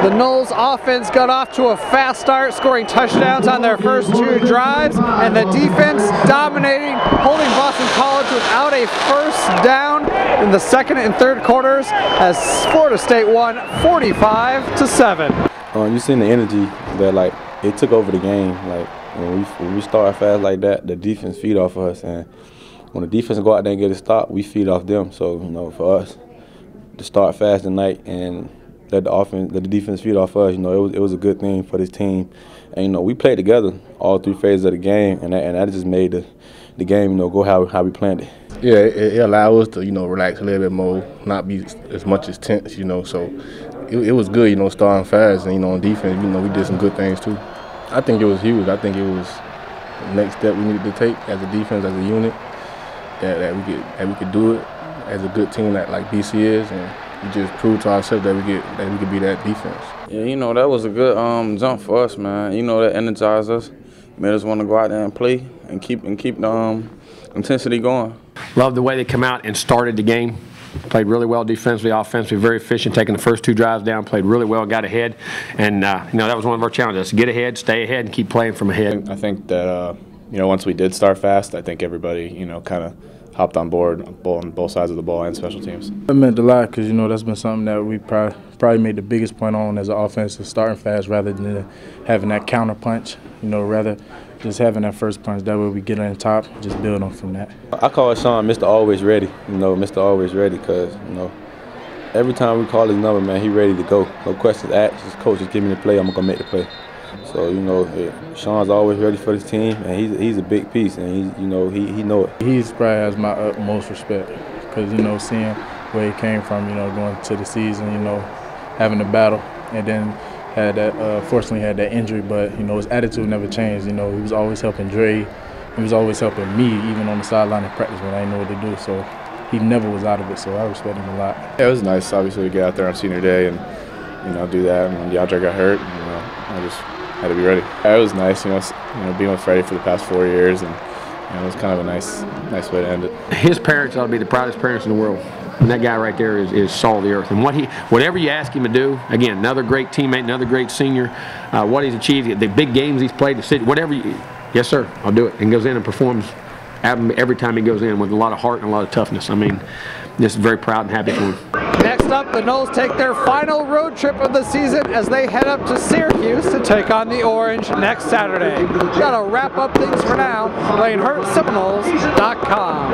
The Noles offense got off to a fast start, scoring touchdowns on their first two drives, and the defense dominating, holding Boston College without a first down in the second and third quarters as Florida State won 45 to 7. Uh, you seen the energy that like it took over the game. Like when we when we start fast like that, the defense feed off of us, and when the defense go out there and get a stop, we feed off them. So you know, for us to start fast tonight and let the offense, let the defense feed off us, you know, it was it was a good thing for this team. And you know, we played together all three phases of the game, and that, and that just made the the game, you know, go how how we planned it. Yeah, it, it allowed us to you know relax a little bit more, not be as much as tense, you know. So it, it was good, you know, starting fast, and you know, on defense, you know, we did some good things too. I think it was huge. I think it was the next step we needed to take as a defense, as a unit, that, that we could that we could do it as a good team that like BC is, and we just proved to ourselves that we get that we could be that defense. Yeah, you know that was a good um, jump for us, man. You know that energized us, made us want to go out there and play and keep and keep the um, intensity going. Love the way they come out and started the game. Played really well defensively, offensively, very efficient, taking the first two drives down, played really well, got ahead. And, uh, you know, that was one of our challenges, get ahead, stay ahead, and keep playing from ahead. I think that, uh, you know, once we did start fast, I think everybody, you know, kind of hopped on board on both sides of the ball and special teams. It meant a lot because, you know, that's been something that we probably, probably made the biggest point on as an offense is starting fast rather than having that counter punch, you know, rather just having that first punch. That way we get on top, just build on from that. I call Sean Mr. Always Ready. You know, Mr. Always Ready, because you know, every time we call his number, man, he ready to go. No questions asked. His coach, just give me the play. I'm gonna make the play. So you know, Sean's always ready for his team, and he's he's a big piece, and he's you know he he know it. He's probably has my utmost respect, because you know seeing where he came from, you know, going to the season, you know, having the battle, and then had that uh, fortunately had that injury, but you know his attitude never changed. You know he was always helping Dre, he was always helping me, even on the sideline of practice when I didn't know what to do. So he never was out of it. So I respect him a lot. Yeah, it was nice, obviously, to get out there on senior day and you know do that. And when Deondre got hurt, you know, I just had to be ready. It was nice, you know, you know, being with Freddie for the past four years, and you know, it was kind of a nice, nice way to end it. His parents ought to be the proudest parents in the world. And that guy right there is, is salt of the earth. And what he, whatever you ask him to do, again, another great teammate, another great senior, uh, what he's achieved, the big games he's played, the city, whatever, you, yes sir, I'll do it. And goes in and performs every time he goes in with a lot of heart and a lot of toughness. I mean, just very proud and happy for him. Next up, the Noles take their final road trip of the season as they head up to Syracuse to take on the Orange next Saturday. Gotta wrap up things for now. LaneHurtSeminoles.com.